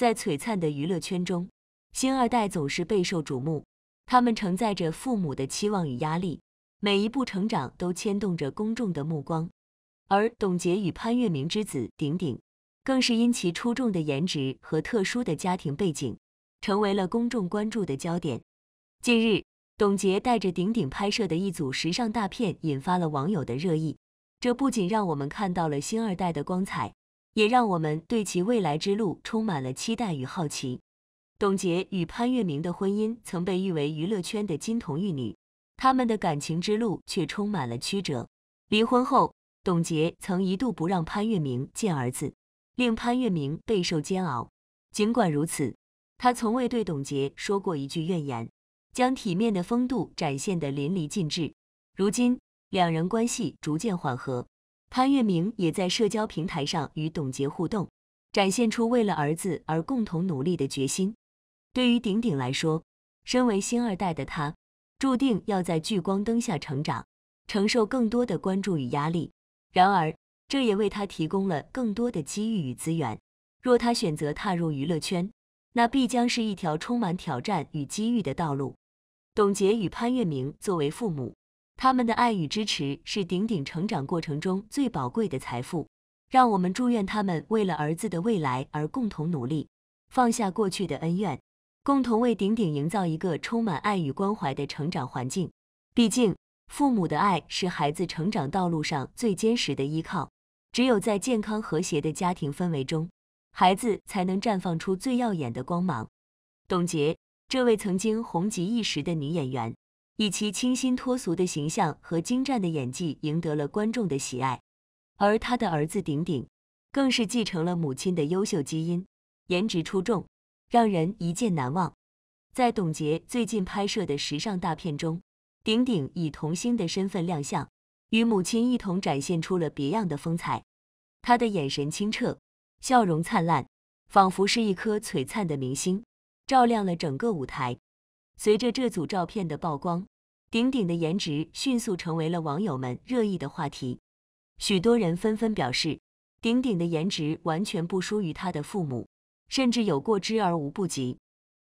在璀璨的娱乐圈中，星二代总是备受瞩目。他们承载着父母的期望与压力，每一步成长都牵动着公众的目光。而董洁与潘粤明之子顶顶，更是因其出众的颜值和特殊的家庭背景，成为了公众关注的焦点。近日，董洁带着顶顶拍摄的一组时尚大片，引发了网友的热议。这不仅让我们看到了星二代的光彩，也让我们对其未来之路充满了期待与好奇。董洁与潘粤明的婚姻曾被誉为娱乐圈的金童玉女，他们的感情之路却充满了曲折。离婚后，董洁曾一度不让潘粤明见儿子，令潘粤明备受煎熬。尽管如此，他从未对董洁说过一句怨言，将体面的风度展现得淋漓尽致。如今，两人关系逐渐缓和，潘粤明也在社交平台上与董洁互动，展现出为了儿子而共同努力的决心。对于顶顶来说，身为星二代的他，注定要在聚光灯下成长，承受更多的关注与压力。然而，这也为他提供了更多的机遇与资源。若他选择踏入娱乐圈，那必将是一条充满挑战与机遇的道路。董洁与潘粤明作为父母，他们的爱与支持是顶顶成长过程中最宝贵的财富。让我们祝愿他们为了儿子的未来而共同努力，放下过去的恩怨。共同为顶顶营造一个充满爱与关怀的成长环境。毕竟，父母的爱是孩子成长道路上最坚实的依靠。只有在健康和谐的家庭氛围中，孩子才能绽放出最耀眼的光芒。董洁，这位曾经红极一时的女演员，以其清新脱俗的形象和精湛的演技，赢得了观众的喜爱。而他的儿子顶顶，更是继承了母亲的优秀基因，颜值出众。让人一见难忘。在董洁最近拍摄的时尚大片中，顶顶以童星的身份亮相，与母亲一同展现出了别样的风采。她的眼神清澈，笑容灿烂，仿佛是一颗璀璨的明星，照亮了整个舞台。随着这组照片的曝光，顶顶的颜值迅速成为了网友们热议的话题。许多人纷纷表示，顶顶的颜值完全不输于他的父母。甚至有过之而无不及，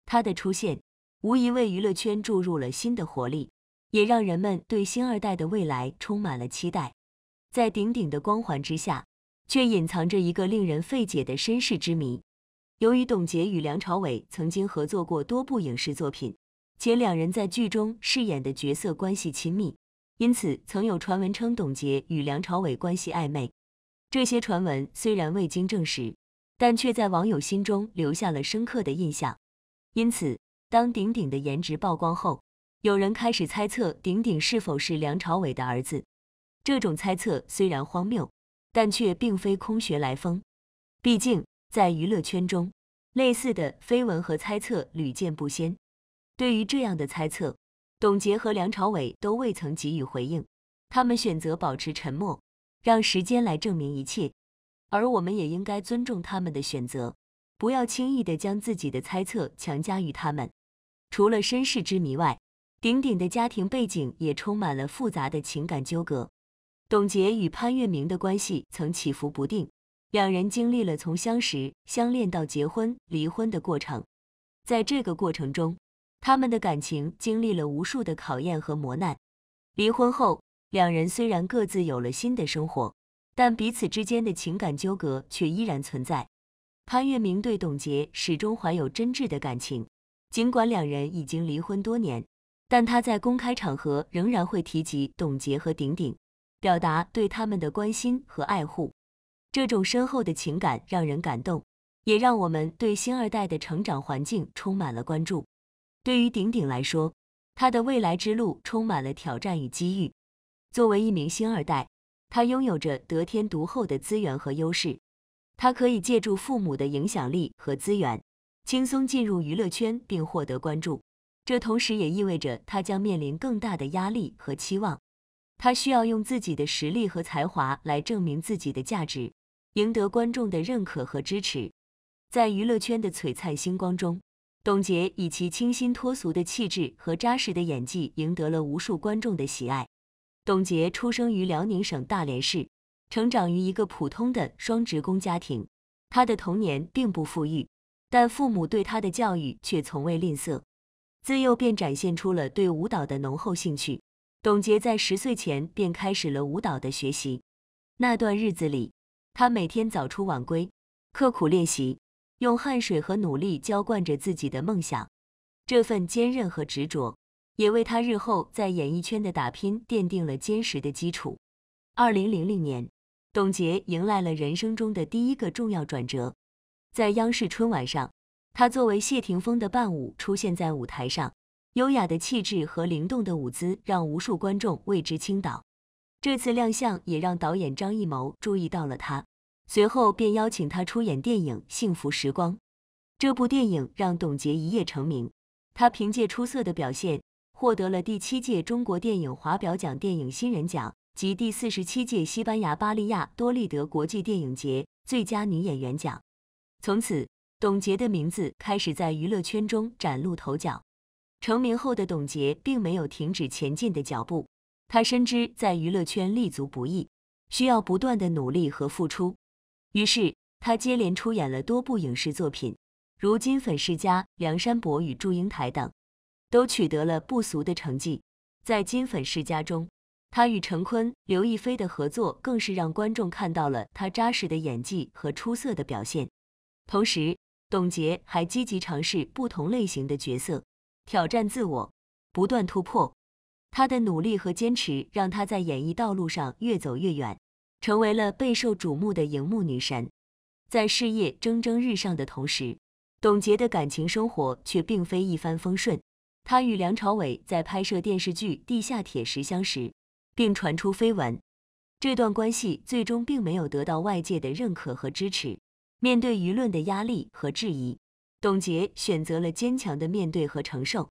他的出现无疑为娱乐圈注入了新的活力，也让人们对星二代的未来充满了期待。在顶顶的光环之下，却隐藏着一个令人费解的身世之谜。由于董洁与梁朝伟曾经合作过多部影视作品，且两人在剧中饰演的角色关系亲密，因此曾有传闻称董洁与梁朝伟关系暧昧。这些传闻虽然未经证实。但却在网友心中留下了深刻的印象。因此，当顶顶的颜值曝光后，有人开始猜测顶顶是否是梁朝伟的儿子。这种猜测虽然荒谬，但却并非空穴来风。毕竟，在娱乐圈中，类似的绯闻和猜测屡见不鲜。对于这样的猜测，董洁和梁朝伟都未曾给予回应，他们选择保持沉默，让时间来证明一切。而我们也应该尊重他们的选择，不要轻易的将自己的猜测强加于他们。除了身世之谜外，顶顶的家庭背景也充满了复杂的情感纠葛。董洁与潘粤明的关系曾起伏不定，两人经历了从相识、相恋到结婚、离婚的过程。在这个过程中，他们的感情经历了无数的考验和磨难。离婚后，两人虽然各自有了新的生活。但彼此之间的情感纠葛却依然存在。潘粤明对董洁始终怀有真挚的感情，尽管两人已经离婚多年，但他在公开场合仍然会提及董洁和顶顶，表达对他们的关心和爱护。这种深厚的情感让人感动，也让我们对星二代的成长环境充满了关注。对于顶顶来说，他的未来之路充满了挑战与机遇。作为一名星二代。他拥有着得天独厚的资源和优势，他可以借助父母的影响力和资源，轻松进入娱乐圈并获得关注。这同时也意味着他将面临更大的压力和期望。他需要用自己的实力和才华来证明自己的价值，赢得观众的认可和支持。在娱乐圈的璀璨星光中，董洁以其清新脱俗的气质和扎实的演技，赢得了无数观众的喜爱。董洁出生于辽宁省大连市，成长于一个普通的双职工家庭。她的童年并不富裕，但父母对他的教育却从未吝啬，自幼便展现出了对舞蹈的浓厚兴趣。董洁在十岁前便开始了舞蹈的学习。那段日子里，他每天早出晚归，刻苦练习，用汗水和努力浇灌着自己的梦想。这份坚韧和执着，也为他日后在演艺圈的打拼奠定了坚实的基础。二零零零年，董洁迎来了人生中的第一个重要转折。在央视春晚上，她作为谢霆锋的伴舞出现在舞台上。优雅的气质和灵动的舞姿让无数观众为之倾倒。这次亮相也让导演张艺谋注意到了她，随后便邀请他出演电影《幸福时光》。这部电影让董洁一夜成名，她凭借出色的表现获得了第七届中国电影华表奖电影新人奖及第四十七届西班牙巴利亚多利德国际电影节最佳女演员奖。从此，董洁的名字开始在娱乐圈中崭露头角。成名后的董洁并没有停止前进的脚步，她深知在娱乐圈立足不易，需要不断的努力和付出。于是，他接连出演了多部影视作品，如《金粉世家》《梁山伯与祝英台》等，都取得了不俗的成绩。在《金粉世家》中，他与陈坤、刘亦菲的合作更是让观众看到了他扎实的演技和出色的表现。同时，董洁还积极尝试不同类型的角色。挑战自我，不断突破，他的努力和坚持让他在演艺道路上越走越远，成为了备受瞩目的荧幕女神。在事业蒸蒸日上的同时，董洁的感情生活却并非一帆风顺。她与梁朝伟在拍摄电视剧《地下铁》时相识，并传出绯闻。这段关系最终并没有得到外界的认可和支持。面对舆论的压力和质疑。董洁选择了坚强的面对和承受，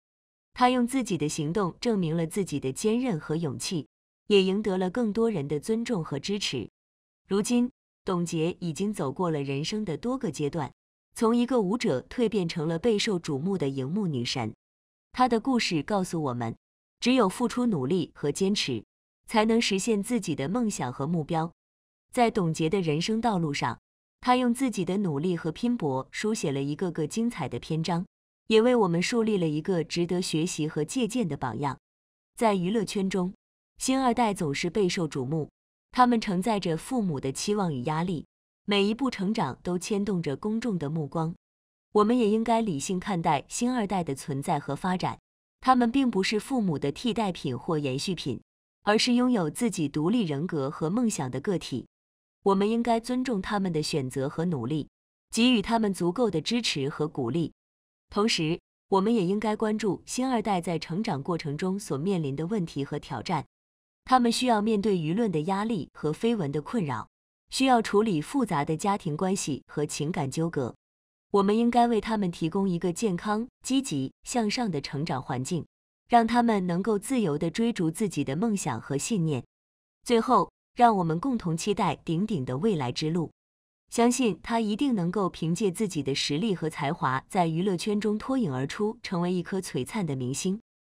她用自己的行动证明了自己的坚韧和勇气，也赢得了更多人的尊重和支持。如今，董洁已经走过了人生的多个阶段，从一个舞者蜕变成了备受瞩目的荧幕女神。她的故事告诉我们，只有付出努力和坚持，才能实现自己的梦想和目标。在董洁的人生道路上。她用自己的努力和拼搏，书写了一个个精彩的篇章，也为我们树立了一个值得学习和借鉴的榜样。在娱乐圈中，星二代总是备受瞩目，他们承载着父母的期望与压力，每一步成长都牵动着公众的目光。我们也应该理性看待星二代的存在和发展，他们并不是父母的替代品或延续品，而是拥有自己独立人格和梦想的个体。我们应该尊重他们的选择和努力，给予他们足够的支持和鼓励。同时，我们也应该关注星二代在成长过程中所面临的问题和挑战。他们需要面对舆论的压力和绯闻的困扰，需要处理复杂的家庭关系和情感纠葛。我们应该为他们提供一个健康、积极向上的成长环境，让他们能够自由地追逐自己的梦想和信念。最后。让我们共同期待顶顶的未来之路，相信他一定能够凭借自己的实力和才华，在娱乐圈中脱颖而出，成为一颗璀璨的明星。